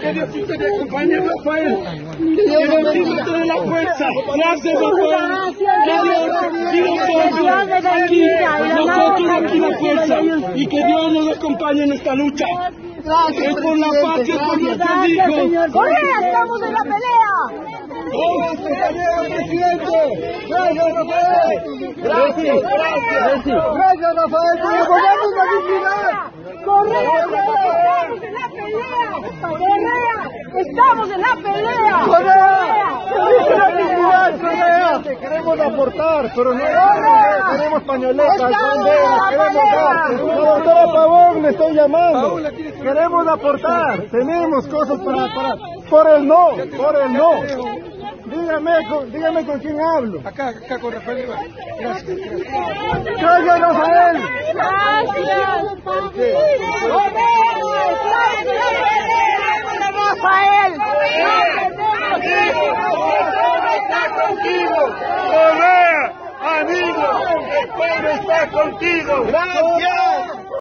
Que Diosito te acompañe, Rafael. Que Diosito te dé la fuerza. Gracias, Rafael. Que Dios, Dios aquí, nosotros aquí la fuerza. Y que Dios nos acompañe en esta lucha. Es por la patria, por nuestros hijos. ¡Correa, estamos en la pelea! ¡Gracias, presidente! ¡Gracias, Rafael! ¡Gracias, gracias! ¡Gracias, Rafael! ¡Por apoyarnos la dignidad! ¡Correa, estamos en la pelea! ¡Correa, estamos en la pelea! ¡Correa! ¡Correa! Queremos aportar, pero no queremos pañoletas, banderas, queremos dar. Doctora Pavón le estoy llamando. Queremos aportar, tenemos cosas para, para, por el no, por el no. Dígame, con, dígame con quién hablo. Acá, acá con Rafael Gracias. Gracias, Rafael. ¡Gracias! ¡Rafael! está contigo! ¡Correa, amigo! ¡El pueblo está contigo! ¡Gracias!